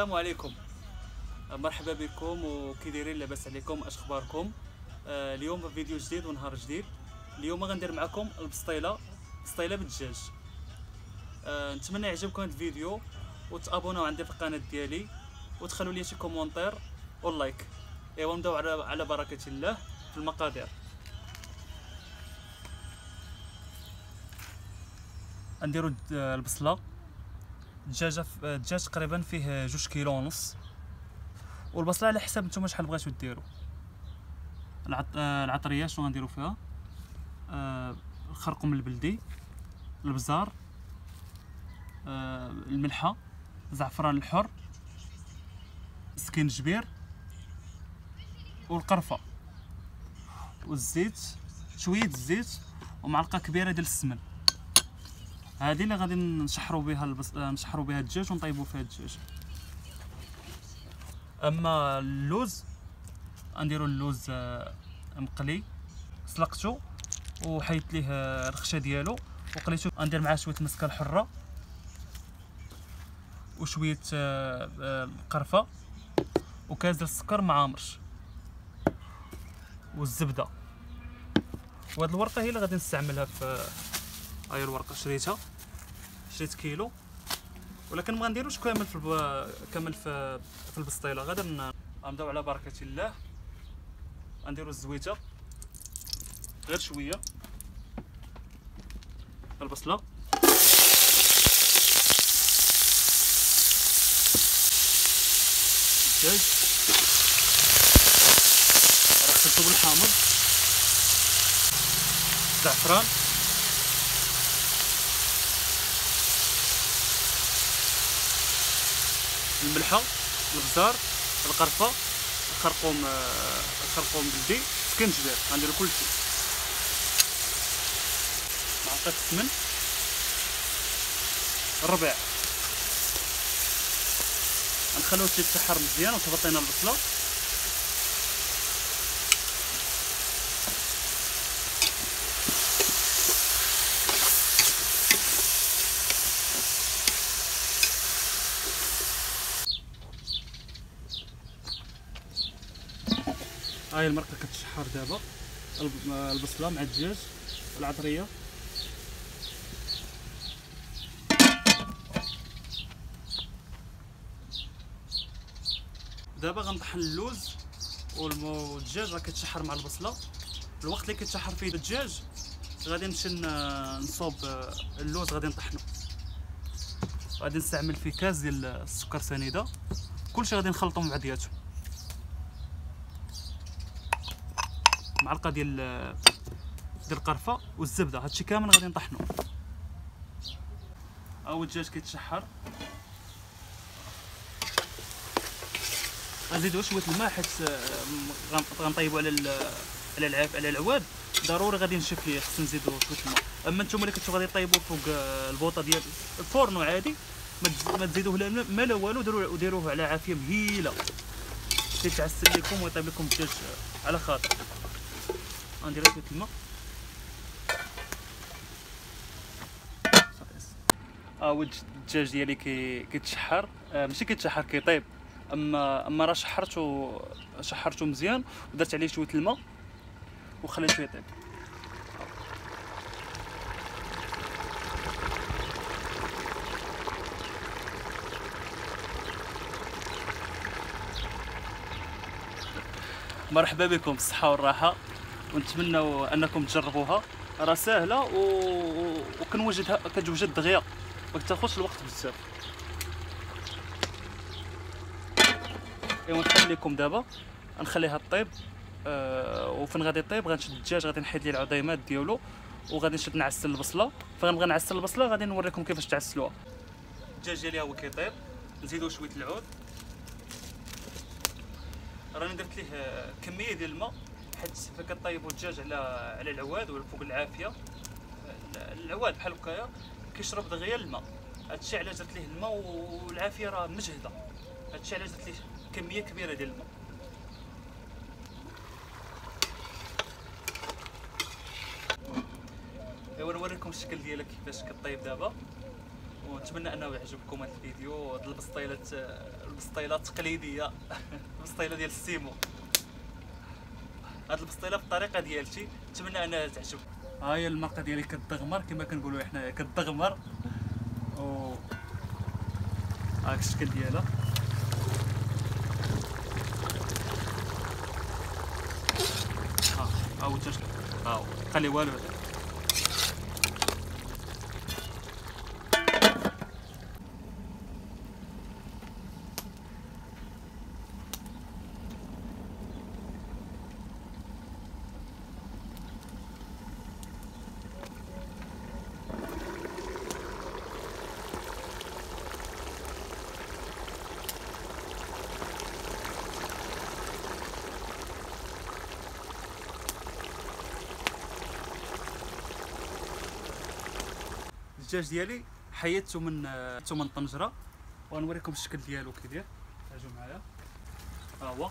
السلام عليكم. مرحبا بكم وكي دايرين لاباس عليكم اش أخباركم. آه اليوم فيديو جديد ونهار جديد. اليوم غندير معكم البسطيلة بسطيلة بالدجاج. آه نتمنى يعجبكم هذا الفيديو وت abonnaو عندي في القناة ديالي وتخلوا لي شي commentaire و like إيوا نبداو على على بركة الله في المقادير. نديرو البصلة. الدجاجة الدجاج تقريبا فيه جوج كيلو ونص. والبصلة على حساب نتوما شحال بغيتو ديرو العط... العطرية شنو غنديرو فيها؟ آه... الخرقوم البلدي البزار آه... الملحة زعفران الحر سكينجبير والقرفة والزيت شوية الزيت ومعلقة كبيرة ديال السمن. هذه اللي غادي نشحروا بها البص... نشحروا بها الدجاج ونطيبوا فيها الدجاج. أما اللوز غنديروا اللوز آه، مقلي سلقته وحيدت ليه آه، الخشا ديالو وقليته غندير معاه شوية مسكة الحره وشوية آه، القرفه وكاس ديال السكر مع مرش والزبدة. وهاد الورقة هي اللي غادي نستعملها في هاي الورقه شريتها. شريت كيلو. ولكن ما غنديروش كامل في. كامل في في البسطيلة. غادي نبداو على بركة الله. غنديرو الزويتة. غير شوية. البصلة. الدجاج راه بالحامض. زعفران. الملحة البزار القرفة الخرقوم الخرقوم بلدي سكنجبير غنديرو كلشي معلقة السمن الربع غنخليوه يتسحر مزيان وتبطينا البصلة. هاي المرقه كتشحر دابا. البصله مع الدجاج العطرية. دابا غنطحن اللوز والدجاج راه كتشحر مع البصلة. الوقت اللي كيتشحر فيه الدجاج غادي نمشي نصوب اللوز غادي نطحنو غادي نستعمل فيه كاس ديال السكر سنيدة. كلشي غادي نخلطو مع بعضياتهم معلقه ديال ديال القرفة والزبدة. هادشي كامل غادي نطحنو هو الدجاج كيتشحر. غنزيدو شوية الماء حيت غنطيبو على على العاف على العواد. ضروري غادي نشف ليه خصنا نزيدو شوية الماء. أما نتوما اللي كنتو غادي طيبو فوق البوطة ديال الفورنو عادي ما تزيدوه لا ما لا والو ديروه على عافية مهيلة. تيتعسل لكم ويطيب لكم الدجاج على خاطر. غندير شوية الماء ها هو الدجاج ديالي كي كيتشحر. آه ماشي كيتشحر كيطيب. اما أما راه شحرته شحرته مزيان ودرت عليه شوية الماء وخليته يطيب. مرحبا بكم بالصحة والراحة. ونتمنوا انكم تجربوها. راه ساهلة و... وكنوجدها كتوجد دغيا. ما كتاخذش الوقت بزاف. ايوا نخلي لكم دابا. نخليها طيب أه وفين غادي طيب غنشد الدجاج غادي نحيد ليه العظيمات ديالو. وغادي نشد نعسل البصلة. فغنبغي نعسل البصلة غادي نوريكم كيفاش تعسلوها. الدجاج ديالي هو كيطيب. نزيدو شوية العود. راني درت ليه كمية ديال الماء. حيت كطيبوا الدجاج على على العواد ولا فوق العافية. العواد بحال هكايا كيشرب دغيا الماء. هادشي علاش درت ليه الماء والعافية راه مجهدة. هادشي علاش درت ليه كمية كبيرة ديال الماء. ايوا نوريكم الشكل ديالها كيفاش كطيب دابا. ونتمنى أنه يعجبكم هذا الفيديو. هاد البسطيلات البسطيلة التقليدية. البسطيلة ديال السيمو. هاد البسطيلة بالطريقة ديالتي نتمنى أنها تعجبكم ها هي الماركه ديالي كتغمر كما كنقولوا حنايا كتغمر و هاك الشكل ديالها. ها هو التشكيل ها خلي والو هذا. الدجاج ديالي حيدته من حيدته من الطنجره وغنوريكم الشكل ديالو كيدير اجوا معايا. ها هو.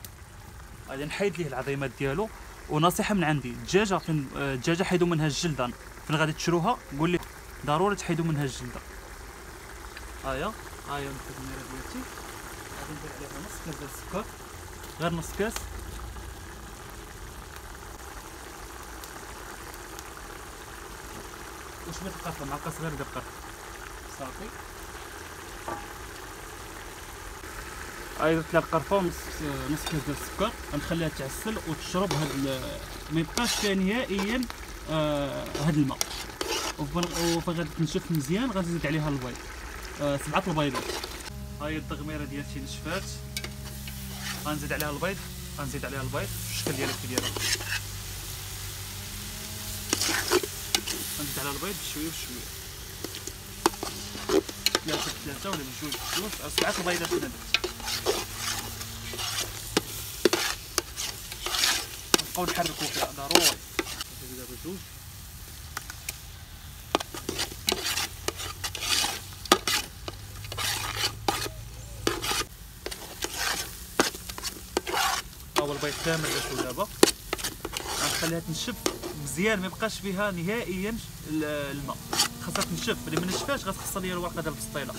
غادي نحيد ليه العظيمات ديالو. ونصيحة من عندي الدجاجة فين الدجاجة حيدوا منها الجلدة. فين غادي تشروها؟ قول لي ضروري تحيدوا منها الجلدة. هايا هايا التدميره ديالتي. غادي ندير عليها نص كاس السكر. غير نص كاس. وشويه القرفه معلقه صغيره ديال القرفه صافي. هاي درت لها القرفة ونص نص كاس ديال السكر. غنخليها تعسل وتشرب هاد ما يبقاش فيها نهائيا آه هاد الماء. وفين غادي تنشف مزيان غادي نزيد عليها البيض آه سبعة البيضات. هاي التغميرة ديالتي نشفات. غنزيد عليها البيض. غنزيد عليها البيض. الشكل ديالها كي دايره غنزيد عليها البيض بشويه بشويه ثلاثة ثلاثة ولا بجوج بجوج سبعة البيضات درت نبقاو نحركو فيها ضروري هادي دابا جوج البيض كامل درتو دابا. غنخليها تنشف. مزيان ما يبقاش فيها نهائيا ال- الماء. خاصها تنشف اللي ما نشفاش غتخسر ليا الورقه ديال البسطيلة.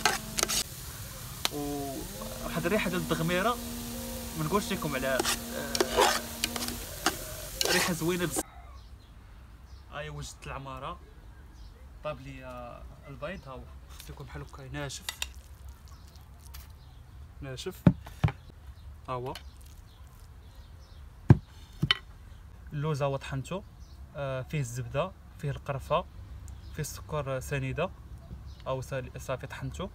و واحد الريحة ديال التغميره ما نقولش لكم على آه، ريحة زوينة بزاف هاي وجدت العمارة. طاب لي آه، البيض ها هو. خصو يكون بحال هكا ناشف. ناشف. ها هو. اللوز هو طحنته آه، فيه الزبدة فيه القرفة فيه السكر آه، سنيدة أو صافي طحنته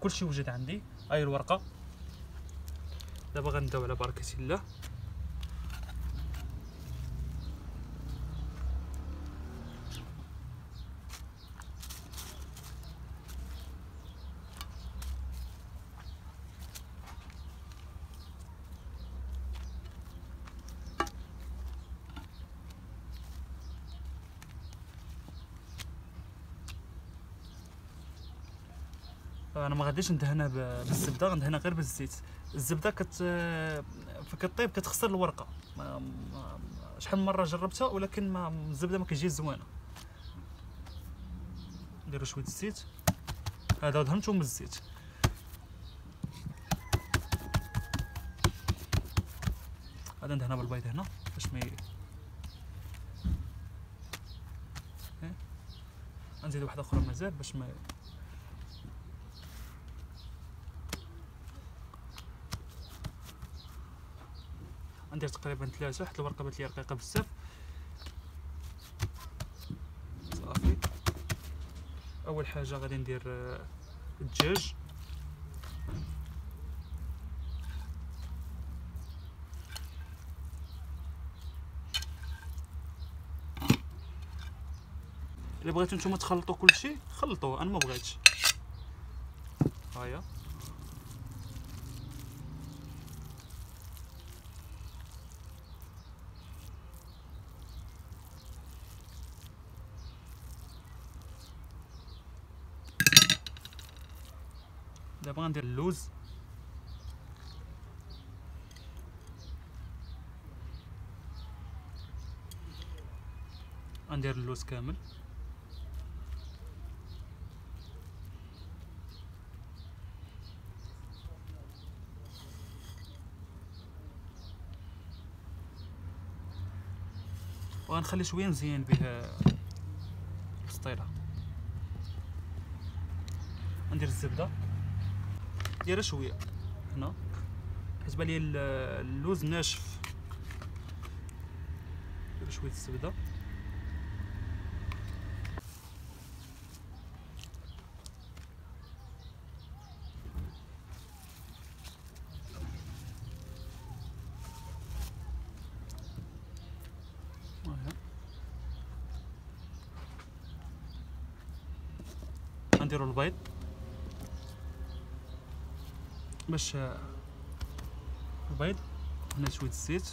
كلشي وجد عندي. هاي الورقة؟ دابا غنبداو على بركه الله. أنا ما غاديش ندهنها بالزبده غندهنها غير بالزيت الزبده كت فكطيب كتخسر الورقة. شحال من مرة جربتها ولكن ما الزبدة ما كتجيش زوينة نديرو شوية الزيت هذا دهنته من الزيت هذا ندهنها بالبيض هنا باش ما إيه. غنزيد واحدة أخرى مازال باش ما ندير تقريبا ثلاثة حيت الورقة بانت لي رقيقة بزاف. صافي. أول حاجة غادي ندير آه، الدجاج. إلا بغيتو نتوما تخلطوا كلشي خلطوه أنا ما بغيتش. هاهي دابا غندير اللوز. غندير اللوز كامل. وغنخلي شوية مزيان به الفسطيله غندير الزبدة. ديرها شوية. هنا. حيت بالي اللوز ناشف. ندير شوية الزبدة غنديرو البيض باش البيض هنا شوية الزيت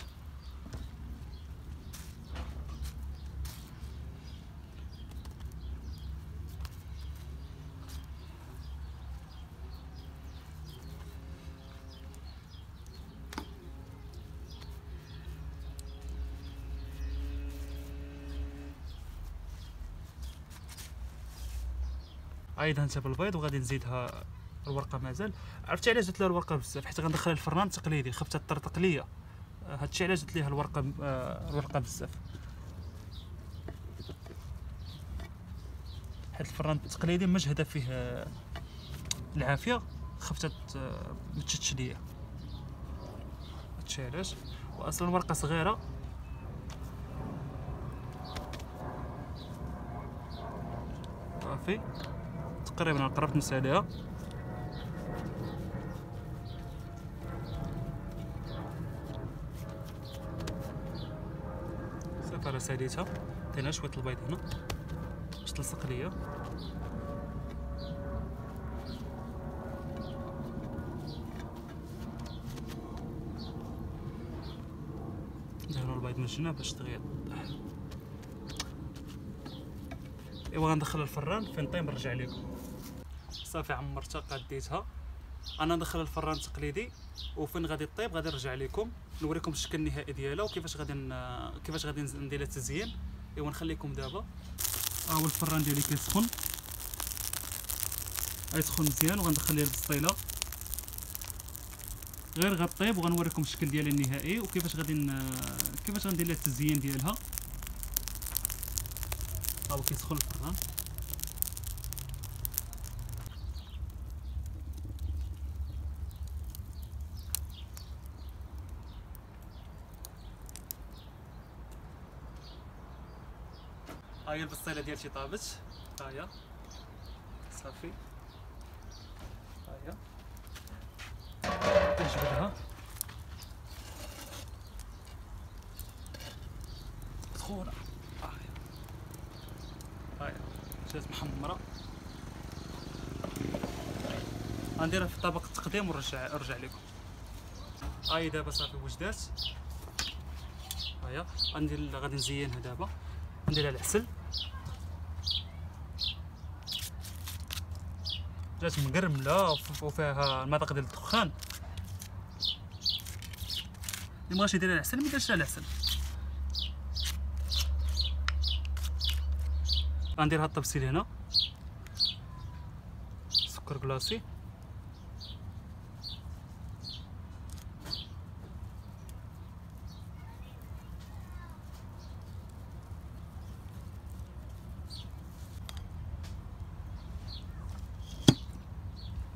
أيضا انت بالبيض وغادي نزيدها الورقة مازال. عرفتي علاش درت لها الورقة بزاف؟ حيت غندخلها الفران التقليدي خفتها تطرطق ليا آه، هادشي علاش درت ليها الورقة آه، الورقة بزاف؟ حيت الفران التقليدي مجهده فيه آه، العافية خفتها متشتش ليا. هادشي علاش؟ واصلا الورقه صغيرة. صافي. تقريبا قربت نسى عليها صافي راه ساليتها عطينا شوية البيض هنا. باش تلصق ليا. نديرو البيض من الجناب باش دغيا إيوا غندخلها الفران. فين طيب نرجع لكم صافي عمرتها قديتها أنا ندخل الفران التقليدي وفين غادي طيب؟ غادي نرجع لكم نوريكم الشكل النهائي ديالها وكيفاش غادي كيفاش غادي ندير التزيين. إيوا نخليكم دابا. ها هو الفران ديالي كيسخن. غيسخن مزيان وغندخل ليه البسطيله غير غطيب وغنوريكم الشكل ديالها النهائي وكيفاش غادي كيفاش غندير لها التزيين ديالها. ها هو كيسخن الفران. هاي البصيله ديالتي طابت. هايا صافي. هايا نجبدها سخونه هايا هايا جات محمره غنديرها في طبق التقديم ونرجع نرجع لكم. هاي دابا صافي وجدات هايا غندير غادي نزينها دابا. نديرها العسل. جات مقرمله وفيها المذاق ديال الدخان. اللي مبغاش يدير العسل ما يديرش العسل غندير هاد الطبسيل هنا. سكر كلاصي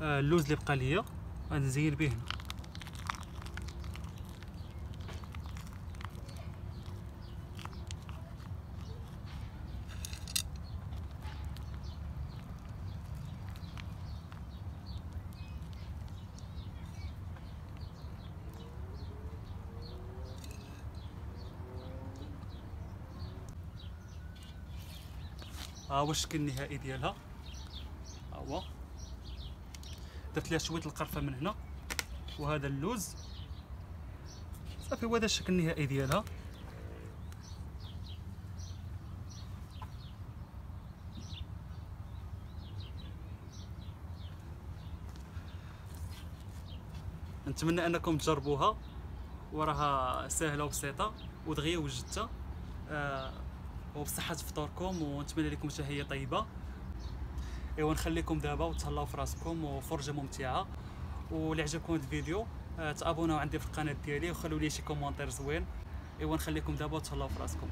اللوز اللي بقى ليا غادي نزين به ها هو الشكل النهائي ديالها؟ ها هو درت لها شوية القرفة من هنا وهذا اللوز. صافي هو هذا الشكل النهائي ديالها. نتمنى أنكم تجربوها وراها سهلة وبسيطة ودغيا وجدتها. آه وبصحه فطوركم ونتمنى لكم شهيه طيبة. ايوا نخليكم دابا وتهلاو في راسكم وفرجة ممتعة. واللي عجبكم الفيديو آه، تابوناو عندي في القناة ديالي وخلوا لي شي كومونتير زوين. ايوا نخليكم دابا وتهلاو في راسكم.